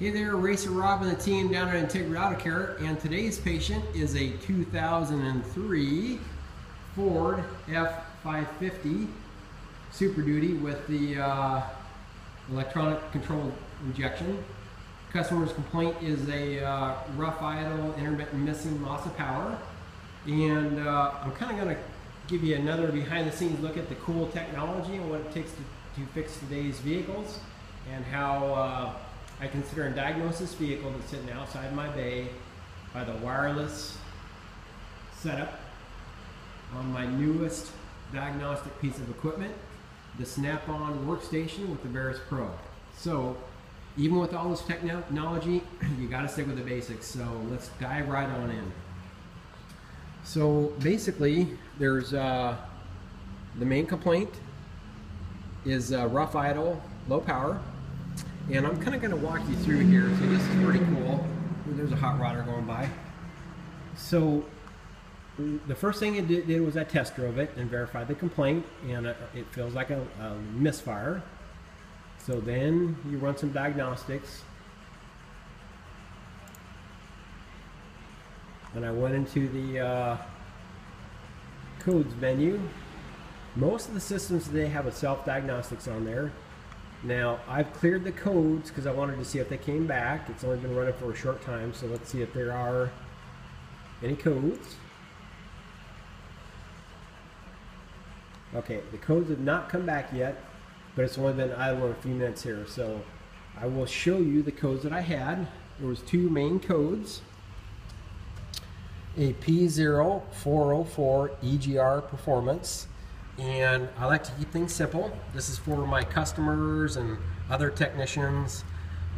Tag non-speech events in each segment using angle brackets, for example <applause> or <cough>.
Hey there, Racer Rob and the team down at Integrity Auto Care, and today's patient is a 2003 Ford F550 Super Duty with the uh, electronic control injection. Customer's complaint is a uh, rough idle, intermittent missing loss of power, and uh, I'm kind of going to give you another behind the scenes look at the cool technology and what it takes to, to fix today's vehicles and how uh, I consider a diagnosis vehicle that's sitting outside my bay by the wireless setup on my newest diagnostic piece of equipment, the Snap-on workstation with the Verus Pro. So even with all this technology, <clears throat> you got to stick with the basics. So let's dive right on in. So basically, there's uh, the main complaint is uh, rough idle, low power. And I'm kind of going to walk you through here. So this is pretty cool. There's a hot rodder going by. So the first thing it did, was I test drove it and verified the complaint, and it feels like a, a misfire. So then you run some diagnostics. And I went into the uh, codes menu. Most of the systems today have a self-diagnostics on there. Now, I've cleared the codes because I wanted to see if they came back. It's only been running for a short time, so let's see if there are any codes. Okay, the codes have not come back yet, but it's only been idle a few minutes here. So I will show you the codes that I had. There was two main codes. A P0404 EGR Performance and I like to keep things simple. This is for my customers and other technicians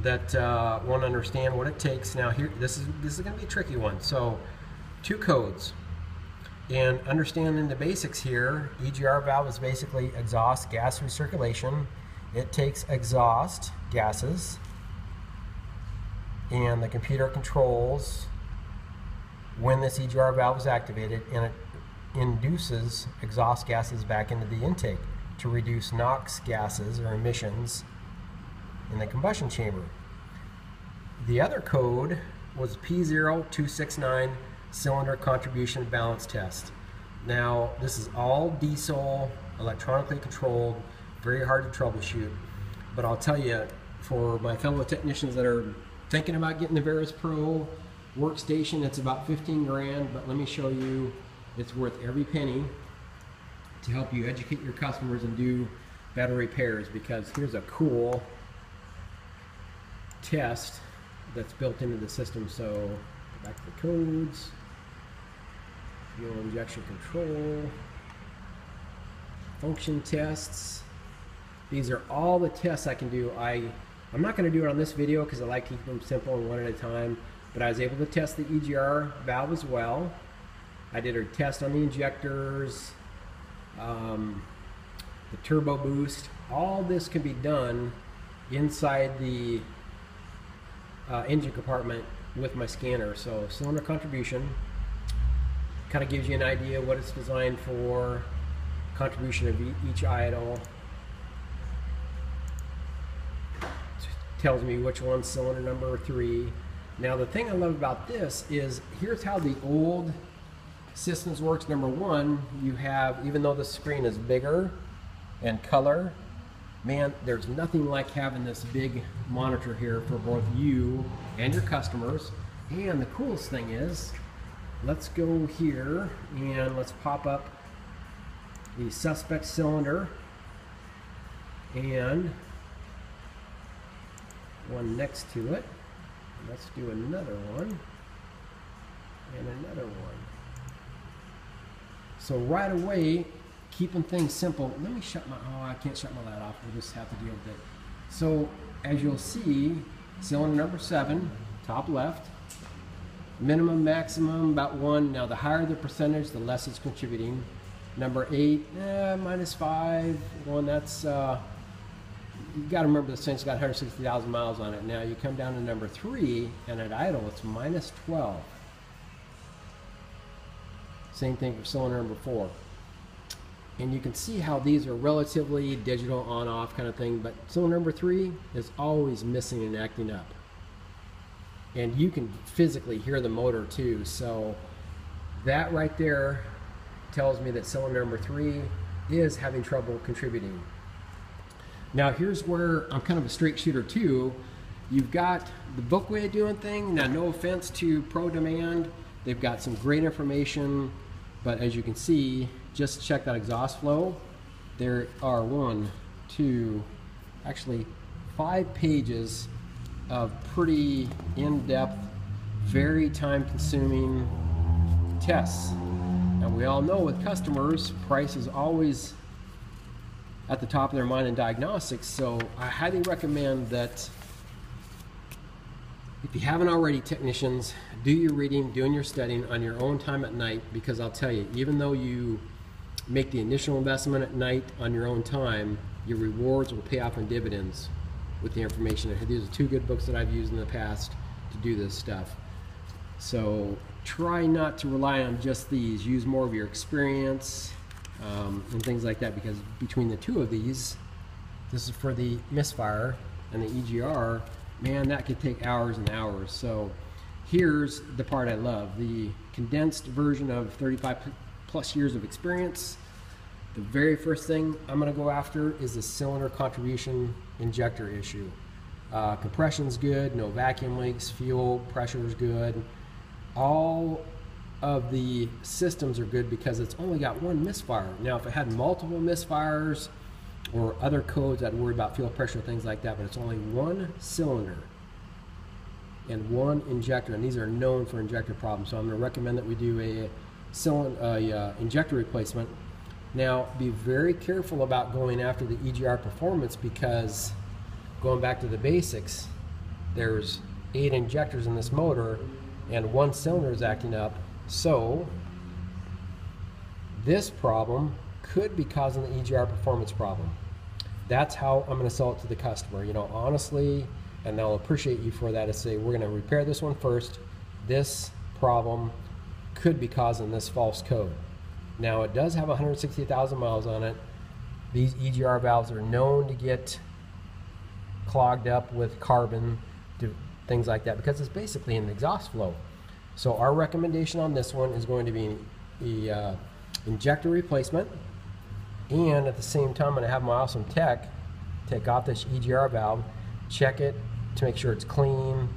that uh, want to understand what it takes. Now here, this is this is going to be a tricky one. So, two codes, and understanding the basics here. EGR valve is basically exhaust gas recirculation. It takes exhaust gases, and the computer controls when this EGR valve is activated, and it induces exhaust gases back into the intake to reduce NOx gases or emissions in the combustion chamber. The other code was P0269 cylinder contribution balance test. Now, this is all diesel, electronically controlled, very hard to troubleshoot. But I'll tell you, for my fellow technicians that are thinking about getting the Verus Pro workstation, it's about 15 grand, but let me show you it's worth every penny to help you educate your customers and do better repairs because here's a cool test that's built into the system. So go back to the codes, fuel injection control, function tests. These are all the tests I can do. I, I'm not going to do it on this video because I like to keep them simple and one at a time, but I was able to test the EGR valve as well. I did a test on the injectors, um, the turbo boost. All this can be done inside the uh, engine compartment with my scanner. So cylinder contribution kind of gives you an idea what it's designed for, contribution of each idle. Tells me which one's cylinder number three. Now the thing I love about this is here's how the old Systems Works number one, you have, even though the screen is bigger and color, man, there's nothing like having this big monitor here for both you and your customers. And the coolest thing is, let's go here and let's pop up the suspect cylinder and one next to it. Let's do another one and another one. So right away, keeping things simple. Let me shut my, oh, I can't shut my light off. We'll just have to deal with it. So as you'll see, cylinder number seven, top left, minimum, maximum, about one. Now the higher the percentage, the less it's contributing. Number eight, eh, minus five, one that's, uh, you got to remember this thing's got 160,000 miles on it. Now you come down to number three, and at idle, it's minus 12. Same thing for cylinder number four. And you can see how these are relatively digital on-off kind of thing, but cylinder number three is always missing and acting up. and you can physically hear the motor too. So that right there tells me that cylinder number three is having trouble contributing. Now here's where I'm kind of a straight shooter too. You've got the book way of doing things. Now no offense to ProDemand, they've got some great information, but as you can see, just check that exhaust flow. There are one, two, actually five pages of pretty in-depth, very time-consuming tests. And we all know with customers, price is always at the top of their mind in diagnostics. So I highly recommend that if you haven't already, technicians, do your reading, doing your studying on your own time at night because I'll tell you, even though you make the initial investment at night on your own time, your rewards will pay off in dividends with the information. These are two good books that I've used in the past to do this stuff. So try not to rely on just these. Use more of your experience um, and things like that because between the two of these, this is for the misfire and the EGR, man, that could take hours and hours. So here's the part I love, the condensed version of 35 plus years of experience. The very first thing I'm going to go after is the cylinder contribution injector issue. Uh, compression's good, no vacuum leaks, fuel pressure is good. All of the systems are good because it's only got one misfire. Now, if it had multiple misfires or other codes, I'd worry about fuel pressure, things like that, but it's only one cylinder and one injector, and these are known for injector problems. So I'm going to recommend that we do a cylinder, a, uh, injector replacement. Now, be very careful about going after the EGR performance because going back to the basics, there's eight injectors in this motor and one cylinder is acting up. So this problem could be causing the EGR performance problem. That's how I'm going to sell it to the customer. You know, honestly, and they'll appreciate you for that to say, we're going to repair this one first. This problem could be causing this false code. Now it does have 160,000 miles on it. These EGR valves are known to get clogged up with carbon, things like that, because it's basically an exhaust flow. So our recommendation on this one is going to be the uh, injector replacement, and at the same time, I'm to have my awesome tech take off this EGR valve, check it to make sure it's clean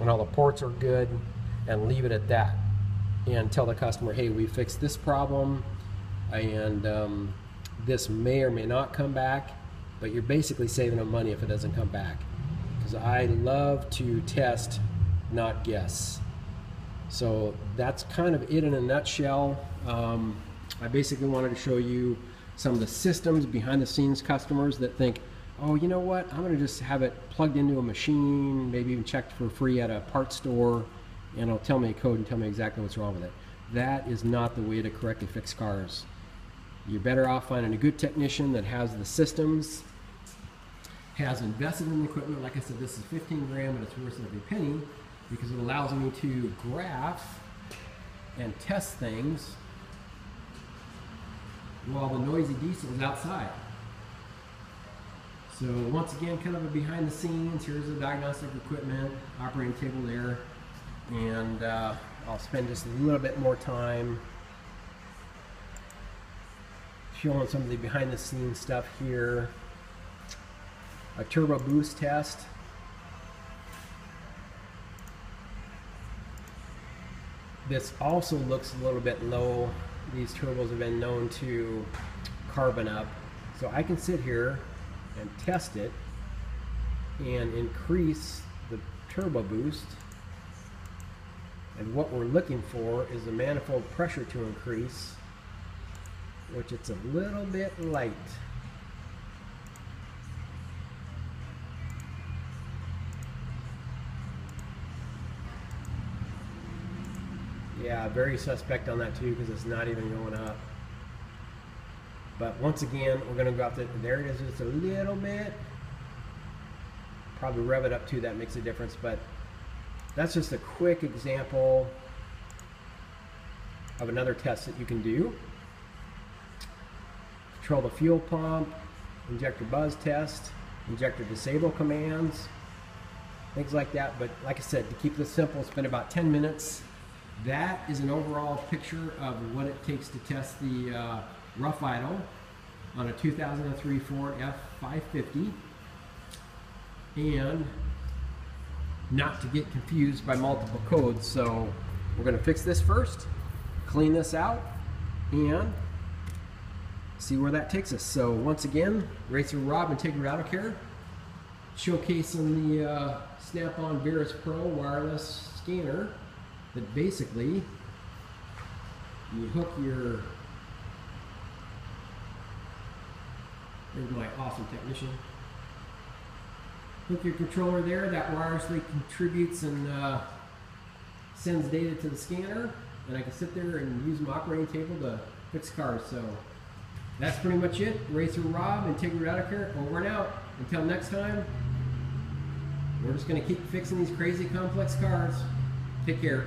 and all the ports are good, and leave it at that and tell the customer, hey, we fixed this problem and um, this may or may not come back, but you're basically saving them money if it doesn't come back. Because I love to test, not guess. So that's kind of it in a nutshell. Um, I basically wanted to show you some of the systems behind the scenes customers that think, oh, you know what, I'm going to just have it plugged into a machine, maybe even checked for free at a parts store and it'll tell me a code and tell me exactly what's wrong with it. That is not the way to correctly fix cars. You're better off finding a good technician that has the systems, has invested in the equipment. Like I said, this is 15 grand, but it's worth every penny because it allows me to graph and test things while the noisy diesel is outside. So once again, kind of a behind the scenes, here's the diagnostic equipment, operating table there and uh, I'll spend just a little bit more time showing some of the behind the scenes stuff here. A turbo boost test. This also looks a little bit low. These turbos have been known to carbon up. So I can sit here and test it and increase the turbo boost and what we're looking for is the manifold pressure to increase, which it's a little bit light. Yeah, very suspect on that too because it's not even going up. But once again, we're going to go up to, there it is just a little bit. Probably rev it up too, that makes a difference. But that's just a quick example of another test that you can do. Control the fuel pump, injector buzz test, injector disable commands. things like that. But like I said, to keep this simple, spend about 10 minutes. That is an overall picture of what it takes to test the uh, rough idle on a 2003 Ford F550. And not to get confused by multiple codes. So we're going to fix this first, clean this out, and see where that takes us. So once again, Racer Rob Integrity Auto Care, showcasing the uh, Snap-on Verus Pro wireless scanner that basically you hook your there's my awesome technician. Hook your controller there that wirelessly contributes and uh, sends data to the scanner and I can sit there and use my operating table to fix cars. So that's pretty much it. Racer Rob Integrity Auto Care over and out. Until next time we're just going to keep fixing these crazy complex cars. Take care